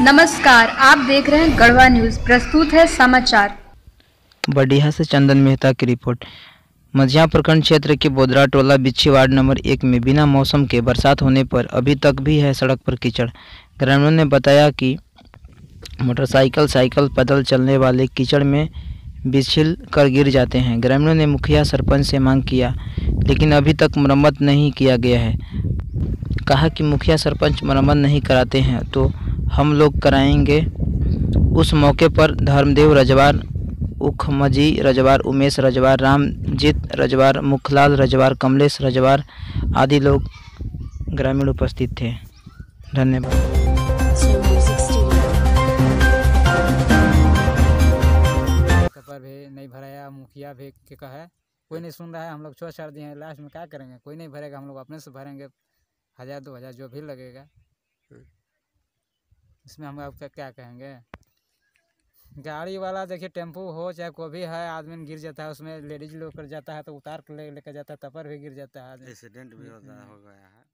नमस्कार, आप देख रहे हैं गढ़वा न्यूज़। प्रस्तुत है समाचार। बडिया से चंदन मेहता की रिपोर्ट। मझिया प्रखंड क्षेत्र के बोदरा टोला बिच्छी वार्ड नंबर एक में बिना मौसम के बरसात होने पर अभी तक भी है सड़क पर कीचड़। ग्रामीणों ने बताया कि मोटरसाइकिल, साइकिल, पैदल चलने वाले कीचड़ में बिछिल कर गिर जाते हैं। ग्रामीणों ने मुखिया सरपंच से मांग किया, लेकिन अभी तक मरम्मत नहीं किया गया है। कहा कि मुखिया सरपंच मरम्मत नहीं कराते हैं तो हम लोग कराएँगे। उस मौके पर धर्मदेव रजवार, उखमजी रजवार, उमेश रजवार, रामजीत रजवार, मुखलाल रजवार, कमलेश रजवार आदि लोग ग्रामीण उपस्थित थे। धन्यवाद। नहीं भराया, मुखिया भी के कहा है कोई नहीं सुन रहा है, हम लोग छोड़ छाड़ दिए हैं, लास्ट में क्या करेंगे? कोई नहीं भरेगा, हम लोग अपने से भरेंगे, हज़ार दो हज़ार जो भी लगेगा। इसमें हम आपका क्या कहेंगे? गाड़ी वाला देखिए टेंपू हो चाहे कोई भी है आदमी गिर जाता है उसमें लेडीज़ लोग कर जाता है तो उतार के ले लेकर जाता है तपर पर भी गिर जाता है एक्सीडेंट भी होता हो गया है